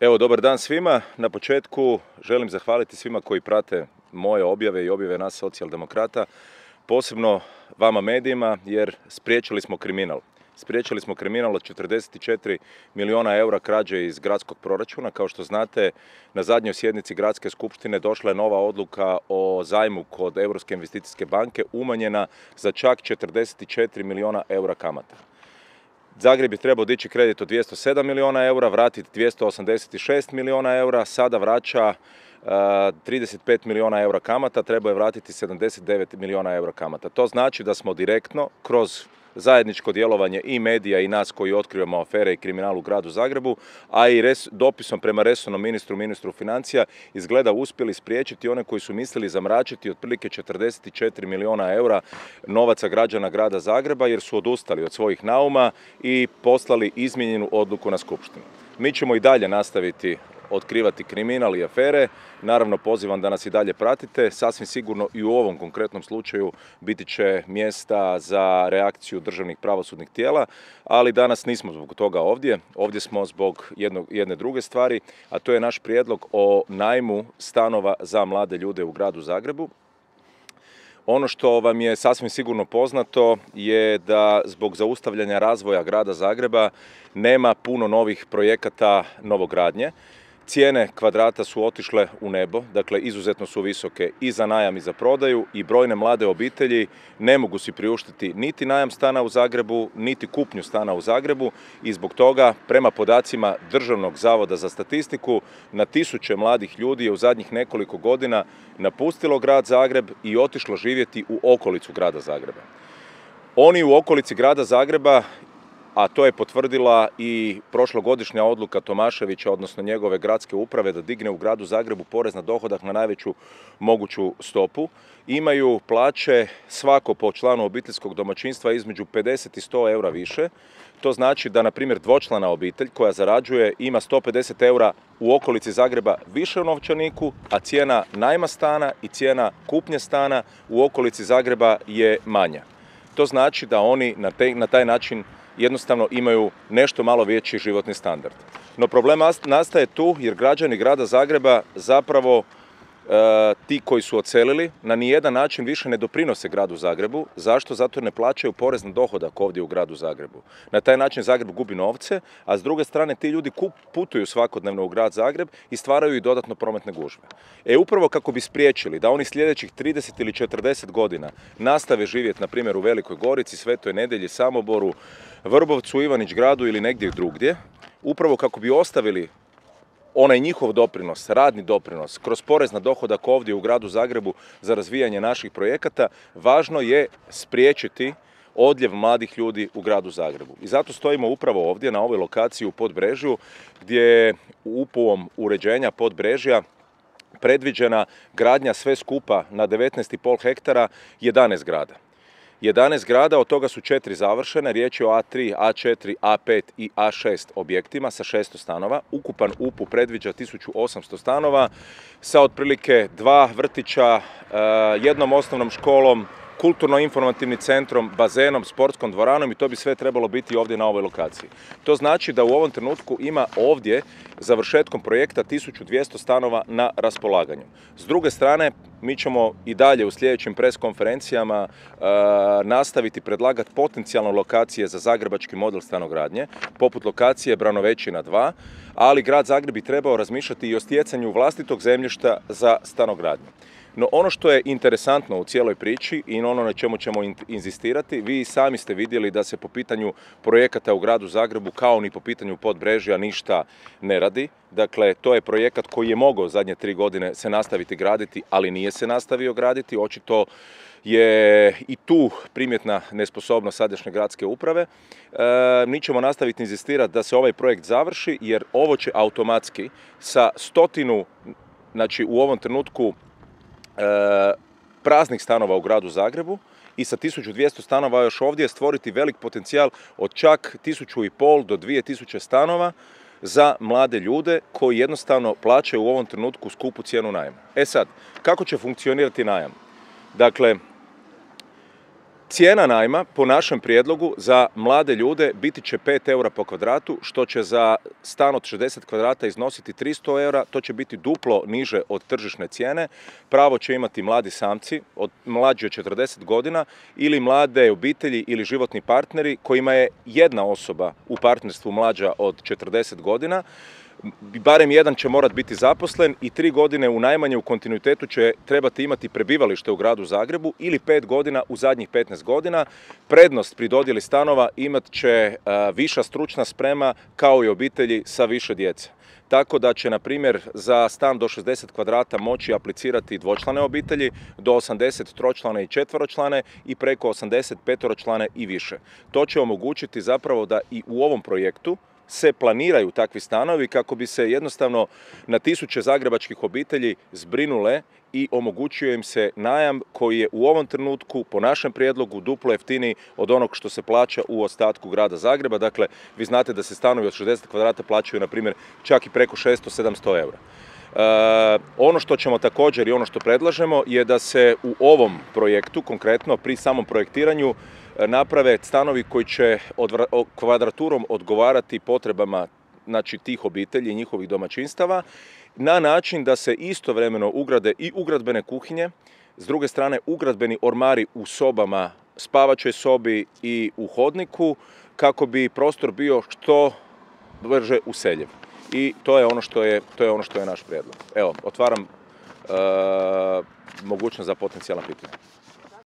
Evo, dobar dan svima. Na početku želim zahvaliti svima koji prate moje objave i objave nas socijaldemokrata, posebno vama medijima, jer spriječili smo kriminal. Spriječili smo kriminal od 44 milijuna eura krađe iz gradskog proračuna. Kao što znate, na zadnjoj sjednici gradske skupštine došla je nova odluka o zajmu kod Europske investicijske banke umanjena za čak 44 milijuna eura kamata. Zagreb je trebao dići kredit od 207 milijuna eura, vratiti 286 milijuna eura, sada vraća 35 milijuna eura kamata, treba je vratiti 79 milijuna eura kamata. To znači da smo direktno kroz zajedničko djelovanje i medija i nas koji otkrivamo afere i kriminal u gradu Zagrebu, a i dopisom prema resornom ministru, ministru financija, izgleda uspjeli spriječiti one koji su mislili zamračiti otprilike 44 milijuna eura novaca građana grada Zagreba jer su odustali od svojih nauma i poslali izmijenjenu odluku na skupštinu. Mi ćemo i dalje nastaviti otkrivati kriminal i afere. Naravno, pozivam da nas i dalje pratite. Sasvim sigurno i u ovom konkretnom slučaju biti će mjesta za reakciju državnih pravosudnih tijela, ali danas nismo zbog toga ovdje. Ovdje smo zbog jedne druge stvari, a to je naš prijedlog o najmu stanova za mlade ljude u gradu Zagrebu. Ono što vam je sasvim sigurno poznato je da zbog zaustavljanja razvoja grada Zagreba nema puno novih projekata novogradnje. Cijene kvadrata su otišle u nebo, dakle izuzetno su visoke i za najam i za prodaju i brojne mlade obitelji ne mogu si priuštiti niti najam stana u Zagrebu, niti kupnju stana u Zagrebu i zbog toga prema podacima Državnog zavoda za statistiku na tisuće mladih ljudi je u zadnjih nekoliko godina napustilo grad Zagreb i otišlo živjeti u okolicu grada Zagreba. Oni u okolici grada Zagreba a to je potvrdila i prošlogodišnja odluka Tomaševića, odnosno njegove gradske uprave, da digne u gradu Zagrebu porez na dohodak na najveću moguću stopu. Imaju plaće svako po članu obiteljskog domaćinstva između 50 i 100 eura više. To znači da, na primjer, dvočlana obitelj koja zarađuje ima 150 eura u okolici Zagreba više u novčaniku, a cijena najma stana i cijena kupnje stana u okolici Zagreba je manja. To znači da oni na taj način jednostavno imaju nešto malo veći životni standard. No problem nastaje tu jer građani grada Zagreba zapravo ti koji su ocelili na nijedan način više ne doprinose gradu Zagrebu. Zašto? Zato ne plaćaju porez na dohodak ovdje u gradu Zagrebu. Na taj način Zagreb gubi novce, a s druge strane ti ljudi putuju svakodnevno u grad Zagreb i stvaraju i dodatno prometne gužve. E upravo kako bi spriječili da oni sljedećih 30 ili 40 godina nastave živjeti, na primjer, u Velikoj Gorici, Svetoj Nedelji, Samoboru, Vrbovcu, Ivanić gradu ili negdje drugdje, upravo kako bi ostavili onaj njihov doprinos, radni doprinos, kroz porez na dohodak ovdje u gradu Zagrebu za razvijanje naših projekata, važno je spriječiti odljev mladih ljudi u gradu Zagrebu. I zato stojimo upravo ovdje na ovoj lokaciji u Podbrežju gdje je upovom uređenja Podbrežja predviđena gradnja sve skupa na 19,5 hektara 11 grada. 11 zgrada, od toga su četiri završene, riječ je o A3, A4, A5 i A6 objektima sa 600 stanova. Ukupan UPU predviđa 1800 stanova sa otprilike dva vrtića, eh, jednom osnovnom školom, kulturno-informativnim centrom, bazenom, sportskom dvoranom i to bi sve trebalo biti ovdje na ovoj lokaciji. To znači da u ovom trenutku ima ovdje završetkom projekta 1200 stanova na raspolaganju. S druge strane, mi ćemo i dalje u sljedećim pres konferencijama e, nastaviti predlagati potencijalne lokacije za zagrebački model stanogradnje, poput lokacije Branovećina 2, ali grad Zagreb bi trebao razmišljati i o stjecanju vlastitog zemljišta za stanogradnju. No ono što je interesantno u cijeloj priči i ono na čemu ćemo inzistirati, vi sami ste vidjeli da se po pitanju projekata u gradu Zagrebu kao ni po pitanju podbrežja ništa ne radi. Dakle, to je projekat koji je mogao zadnje tri godine se nastaviti graditi, ali nije se nastavio graditi. Očito je i tu primjetna nesposobnost sadašnje gradske uprave. E, mi ćemo nastaviti inzistirati da se ovaj projekt završi jer ovo će automatski sa stotinu, znači u ovom trenutku praznih stanova u gradu Zagrebu i sa 1200 stanova još ovdje stvoriti velik potencijal od čak 1500 do 2000 stanova za mlade ljude koji jednostavno plaćaju u ovom trenutku skupu cijenu najma. E sad, kako će funkcionirati najam? Dakle, Cijena najma po našem prijedlogu za mlade ljude biti će 5 eura po kvadratu, što će za stan od 60 kvadrata iznositi 300 eura, to će biti duplo niže od tržišne cijene. Pravo će imati mladi samci, od mlađi od 40 godina, ili mlade obitelji ili životni partneri kojima je jedna osoba u partnerstvu mlađa od 40 godina barem jedan će morat biti zaposlen i tri godine u najmanje u kontinuitetu će trebati imati prebivalište u gradu Zagrebu ili pet godina u zadnjih 15 godina. Prednost pri dodjeli stanova imat će viša stručna sprema kao i obitelji sa više djece. Tako da će, na primjer, za stan do 60 kvadrata moći aplicirati dvočlane obitelji, do 80 tročlane i četveročlane i preko 80 petoročlane i više. To će omogućiti zapravo da i u ovom projektu se planiraju takvi stanovi kako bi se jednostavno na tisuće zagrebačkih obitelji zbrinule i omogućio im se najam koji je u ovom trenutku po našem prijedlogu duplo jeftiniji od onog što se plaća u ostatku grada Zagreba. Dakle, vi znate da se stanovi od 60 kvadrata plaćaju na primjer čak i preko 600-700 eura. E, ono što ćemo također i ono što predlažemo je da se u ovom projektu, konkretno pri samom projektiranju, naprave stanovi koji će kvadraturom odgovarati potrebama znači, tih obitelji i njihovih domaćinstava na način da se istovremeno ugrade i ugradbene kuhinje, s druge strane ugradbeni ormari u sobama, spavačoj sobi i u hodniku kako bi prostor bio što brže useljiv. I to je ono što je, to je, ono što je naš prijedlog. Evo, otvaram e, mogućnost za potencijalna pitanja.